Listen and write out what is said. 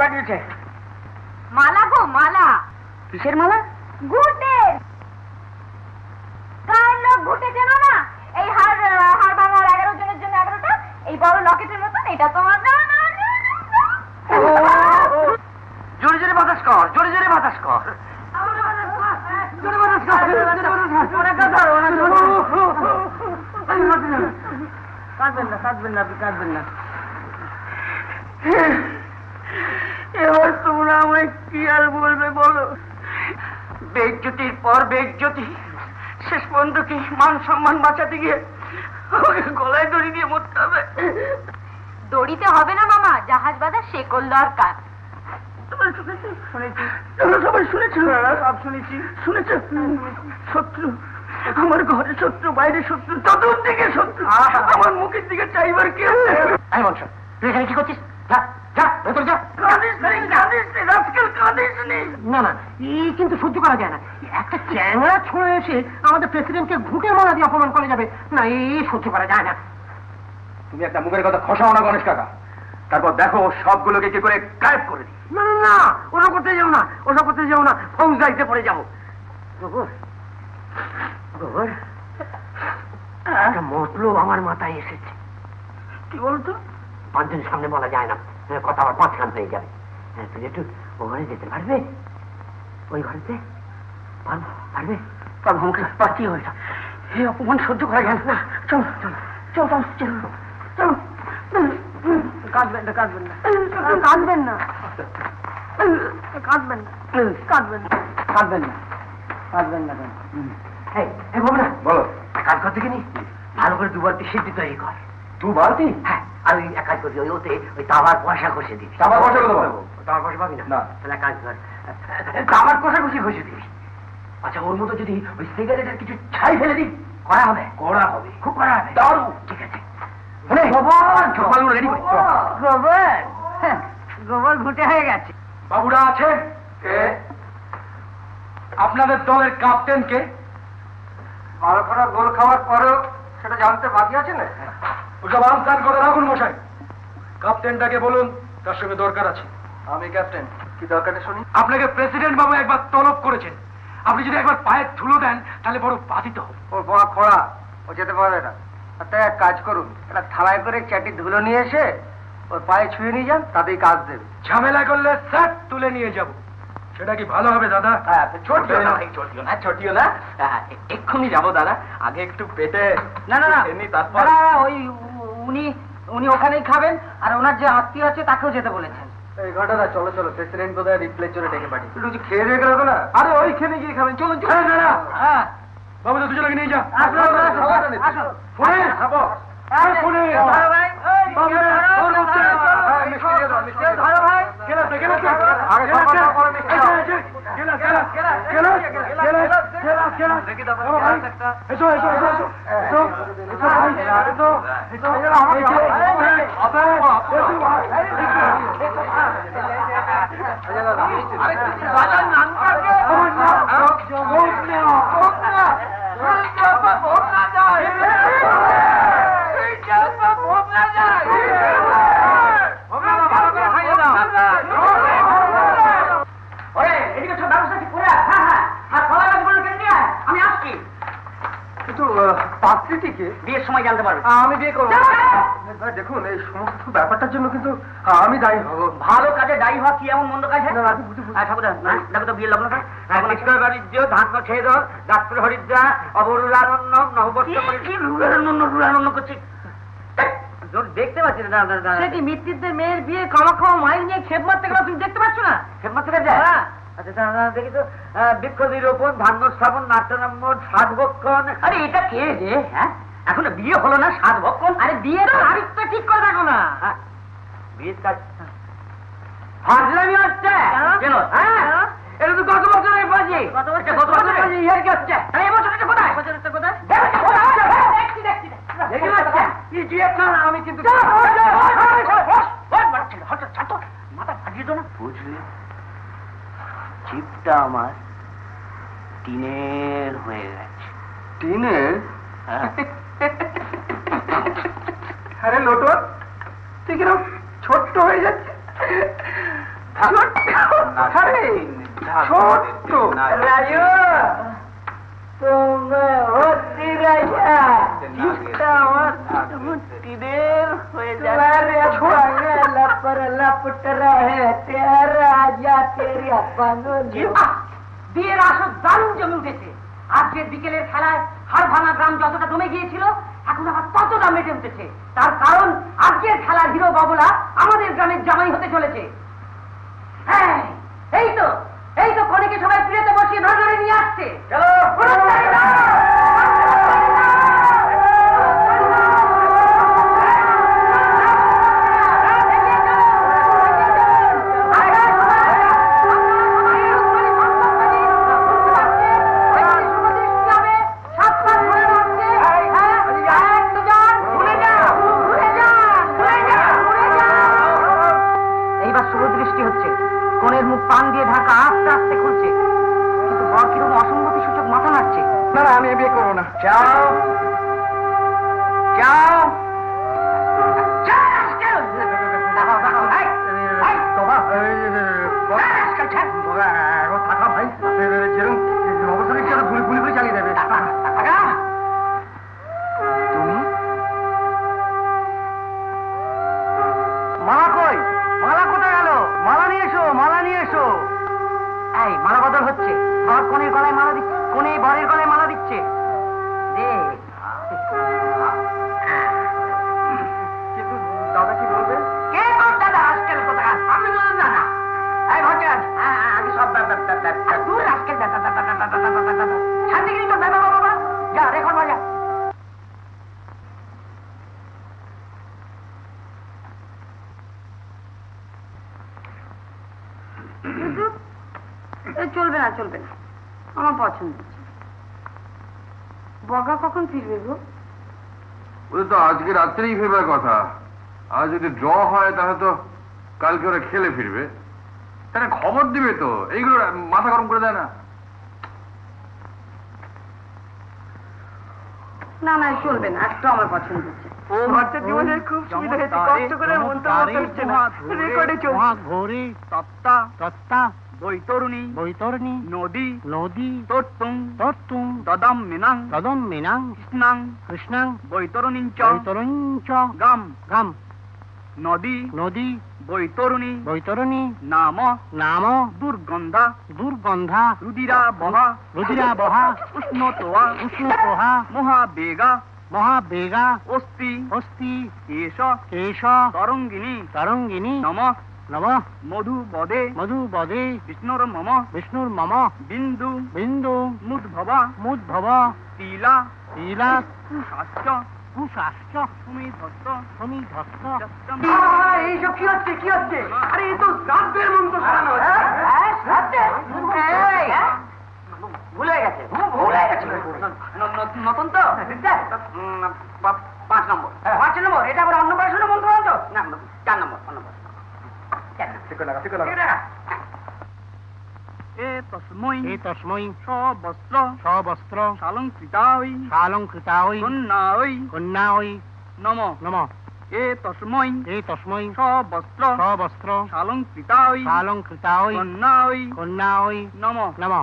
পাঠিয়েছে মালা গো মালা কিসের মালা ঘুটের কার লোক ঘুটে চেনো না এই হার হার ভাঙার এগারো জনের জন্য এগারোটা এই বড় লকেটের মতন এটা তোমার না। জোরে জোরে বাতাস কর জোরে জোরে বাতাস কর। কাঁদবেন না কাঁদবেন না আপনি কাঁদবেন না এবার তোমরা আমায় কি আর বলবে বলো? বেজ্যোতির পর বেজ্যোতি শেষ পর্যন্ত কি মান সম্মান বাঁচাতে গিয়ে আমাকে গলায় দড়ি দিয়ে মরতে হবে? দড়িতে হবে না মামা জাহাজ বাঁধা শেকল দরকার তোমরা সবাই শুনেছো সব শত্রু আমার ঘরে শত্রু বাইরে শত্রু চতুর্দিকে শত্রু। আমার মুখের দিকে চাইবার কি তুই এখানে কি করছিস? ভেতরে যা। কাঁদিস নেই কাঁদিস নেই রাজকাল কাঁদিস নেই না না এই কিন্তু সহ্য করা যায় না। একটা চ্যাংড়া ছড়ে এসে আমাদের প্রেসিডেন্টকে ঘুটে মারা দিয়ে অপমান করে যাবে। না এই সহ্য করা যায় না। তুমি একটা মুখের কথা খসাও না গণেশ কাকা। তারপর দেখো সবগুলোকে কি করে গায়েব করে দিই। না না না ওসব করতে যাও না ওসব করতে যাও না ফৌজাইতে পড়ে যাব গোবর গোবর একটা মতলব আমার মাথায় এসেছে। কি বলতো? পাঁচজনের সামনে বলা যায় না। কথা আবার পাঁচখান হয়ে যাবে। হ্যাঁ, তুমি একটু ও ঘরে যেতে পারবে? ওই ঘরেতে? পারবে পারব? আমাকে পাচ্ছি হয়েছে এই অপমান সহ্য করা যায় না। চল চল চল চল চল চল কাঁদবেন না কাঁদবেন না। কাঁদবেন না। কাঁদবেন না। কাঁদবেন না কাঁদবেন না। কাঁদবেন না এই, বলো। কাজ করতে কিনি ভালো করে দুবার সিদ্ধি তৈরি কর তু বালতি হ্যাঁ। আর ওই এক কাজ করবি ওই ওতে ওই তাওয়ার পয়সা ঘষে দিবি। তাওয়ার কষা কত পাবো? তাওয়ার পয়সা পাবি না? না। তাহলে কাজ কর। তাওয়ার কষা ঘষে ঘষে দিবি। আচ্ছা ওর মতো যদি ওই সিগারেটের কিছু ছাই ফেলে দিই করা হবে? কড়া হবে। খুব করা হবে? দারুণ। ঠিক আছে। শুনে গোবর সকালগুলো রেডি গোবর গোবর ঘুটে হয়ে গেছে। বাবুরা আছে? কে আপনাদের দলের ক্যাপ্টেন কে? বারো খানা গোল খাওয়ার পরেও সেটা জানতে বাকি আছে না? ওসব আনসার করে রাখুন মশাই। ক্যাপ্টেনটাকে বলুন তার সঙ্গে দরকার আছে। আমি ক্যাপ্টেন কি দরকারে শুনি? আপনাকে প্রেসিডেন্ট বাবু একবার তলব করেছেন। আপনি যদি একবার পায়ের ধুলো দেন তাহলে বড় বাধিত হব। ওর বড় খোড়া ও যেতে পারবে না। তাই এক কাজ করুন একটা থালায় করে চারটি ধুলো নিয়ে এসে ওর পায়ে ছুঁয়ে নিয়ে যান তাতেই কাজ দেবে। ঝামেলা করলে স্যার তুলে নিয়ে যাব। সেটা কি ভালো হবে দাদা? হ্যাঁ ছোটিও না, ছোটিও না ছোটিও না এক্ষুনি যাব দাদা। আগে একটু পেটে না না না। এমনি তারপর ওই উনি উনি ওখানেই খাবেন আর ওনার যে আত্মীয় আছে তাকেও যেতে বলেছেন এই ঘটনা চলো চলো প্রেসিডেন্ট বোধহয় রিপ্লেস করে ডেকে পাঠিয়ে একটু কিছু খেয়ে রেখে রাখো না আরে ওইখানে গিয়ে খাবেন চলুন চলুন না। হ্যাঁ বাবু তো দুজনকে নিয়ে যা আসো আসো। ফোনে খাব এই, ফোনে ধরো ভাই, বাবু, ধরো, ধরো, হ্যাঁ, দিয়ে দিয়ে ভাই। গেলাস, গেলাস, আগে গেলাস, খাওয়া দাওয়া করো, গেলাস, মিষ্টি দাও। গেলাস, গেলাস, গেলাস, ありがとうございます。সময় জানতে পারবে। আমি বিয়ে করব। দেখুন এই সমস্ত ব্যাপারটার জন্য কিন্তু আমি দায়ী হব। ভালো কাজে দায়ী হওয়া কি এমন মন্দ কাজ না, না। হ্যাঁ দেখো তো লগ্নটা। এখন ঈশ্বর বাণিজ্য গাত্র হরিদ্রা অবরুলানন্য নহবস্ত কি রুলানন্য রুলানন্য করছি? দেখতে পাচ্ছি না না, না, না। সে কি মৃত্যুদের মেয়ের বিয়ে খাওয়া খাওয়া মাইল নিয়ে খেপ মারতে গেল তুমি দেখতে পাচ্ছ না? হ্যাঁ। আচ্ছা তা, দেখি তো বৃক্ষ নিরোপণ ধান্য স্থাপন নাট্যনাম্য সাধভক্ষণ আরে এটা কে রে? হ্যাঁ? এখনও বিয়ে হলো না সাধভক্ষণ আরে বিয়ের তারিখটা ঠিক করে দেখো না হ্যাঁ, বিয়ের কাজ ফাজলামি হচ্ছে কেন হ্যাঁ এটা তো গত বছরের বাজি গত বছর- গত বছরের বাজি ইয়ার কি হচ্ছে আরে এই বছর কোথায় বছরটা কোথায় দেখছি? দেখছি না আমি কিন্তু মাথা ফাটিয়ে দো না বুঝলি চিপটা আমার টিনের হয়ে গেছে টিনের হ্যাঁ আরে লোটন তুই কীরকম ছোট্ট হয়ে যাচ্ছে আরে, ছোট্ট রাজু তুমি হচ্ছি রাজা জিপটা আমার মুক্তিদের হয়ে যাবে লপর লপট রহে তেরা রাজা তেরি পাগল বিয়ের আসর দারুণ জমে উঠেছে আজকের বিকেলের খেলায় হাড়ভাঙা গ্রাম যতটা জমে গিয়েছিল এখন আবার ততটা মেটে উঠেছে। তার কারণ আজকের খেলার হিরো বাবুলা আমাদের গ্রামের জামাই হতে চলেছে। হ্যাঁ এই তো এই তো কনেকে সবাই প্রিয়তে বসিয়ে ধরে ধরে নিয়ে আসছে। গুলি করে চালিয়ে দেবে টাকা, টাকা। তুমি মালা নিয়ে এসো মালা নিয়ে এসো। এই মালা বদল হচ্ছে। বর কোণের গলায় মালা দিচ্ছে। কোণে বরের গলায় মালা দিচ্ছে কিন্তু দাদা কি বলবে কে দাদা আজকাল কোথায় আমি তো জানা এই ভট্টাচ আমি সব দূর আজকাল শান্তি কিন্তু দাদা বাবা যা রেকর্ড বাজা চলবে না চলবে না আমার পছন্দ। বগা কখন ফিরবে গো? ওদের তো আজকে রাত্রেই ফেরবার কথা। আর যদি ড্র হয় তাহলে তো কালকে ওরা খেলে ফিরবে। তারা খবর দিবে তো। এইগুলো মাথা গরম করে দেয় না। না না চলবে না। একটু আমার পছন্দ হচ্ছে। ও ভট্টের জীবনে খুব সুবিধা হয়েছে। কষ্ট করে মনটা বলতে হচ্ছে না। রেকর্ডে চলছে। ঘড়ি তত্তা। তত্তা। বৈতরণী বৈতরণী নদী নদী তোর্তুং তত্তুং দদম মিনাং তদম মিনাং কৃষ্ণাং কৃষ্ণাং বৈতরণী চ বৈতরণী চ গাম গাম নদী নদী বৈতরণী বৈতরণী নাম নাম দুর্গন্ধা দুর্গন্ধা রুদিরা বহা রুদিরা বহা উষ্ণতোয়া উষ্ণ প্রহা মহাবেগা মহাবেগা অস্তি অস্তি এষ কেশ তরঙ্গিনী তরঙ্গিনী নম। নম মধু বদে মধুপদে বিষ্ণুর মম বিষ্ণুর মম বিন্দু বিন্দু মুদ্ভবা মুদ্ভব তিলা লীলা কুশাশ্চ কুশাশ্চ সুমিধস্ত সমীধস্ত এইসব কি হচ্ছে কি হচ্ছে? আরে এই তো দাঁতের মন্ত্র শোনানো হচ্ছে ভুলে গেছে ভুলে গেছে নতুন তো উম, পা- পাঁচ নম্বর পাঁচ নম্বর এটা আবার অন্নপ্রাশন মন্ত্র তো না চার নম্বর অন্নপ্রাশন চার নম্বর ঠিক লাগা ঠিক লাগা ঠিক আছে? এ তস্মৈ সবস্ত্র সবস্ত্র সালঙ্কৃতাই সালঙ্কৃতাঐ কন্যাই কন্যাঐ নম নম এ তস্মৈ এ তস্মৈ সবস্ত্র সবস্ত্র সালঙ্কৃতাই সালঙ্কৃতাঐ কন্যাই কন্যাই নম নম